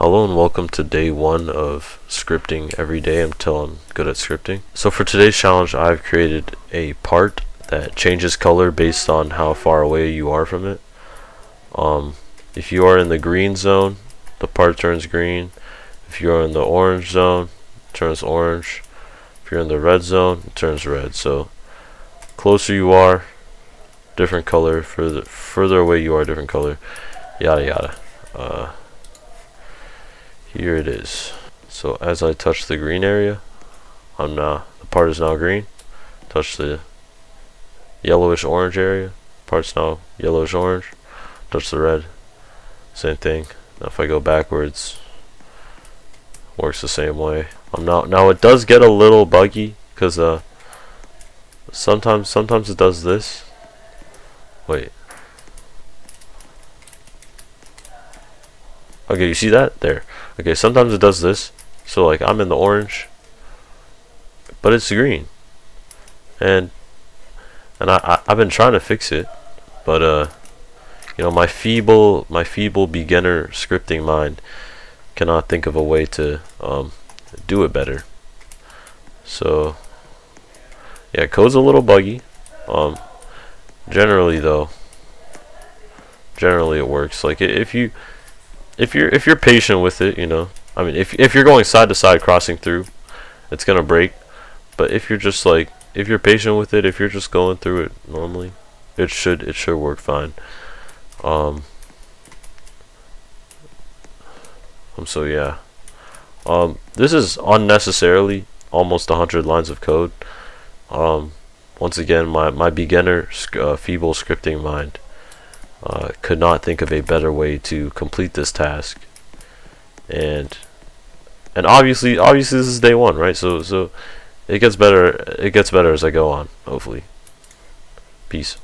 Hello and welcome to day one of scripting every day until I'm good at scripting. So for today's challenge I've created a part that changes color based on how far away you are from it. Um, if you are in the green zone, the part turns green. If you are in the orange zone, it turns orange. If you're in the red zone, it turns red. So closer you are, different color. Further further away you are, different color. Yada yada. Here it is. So as I touch the green area, I'm now the part is now green. Touch the yellowish orange area, part's now yellowish orange. Touch the red, same thing. Now if I go backwards, works the same way. I'm now now it does get a little buggy because uh sometimes sometimes it does this. Wait. Okay, you see that? There. Okay, sometimes it does this. So like I'm in the orange, but it's green. And and I, I I've been trying to fix it, but uh you know my feeble my feeble beginner scripting mind cannot think of a way to um do it better. So yeah, code's a little buggy. Um generally though generally it works. Like if you if you're if you're patient with it, you know, I mean, if if you're going side to side crossing through, it's gonna break. But if you're just like if you're patient with it, if you're just going through it normally, it should it should work fine. Um. Um. So yeah. Um. This is unnecessarily almost a hundred lines of code. Um. Once again, my my beginner uh, feeble scripting mind uh, could not think of a better way to complete this task. And and obviously obviously this is day one right? So so it gets better it gets better as I go on hopefully. Peace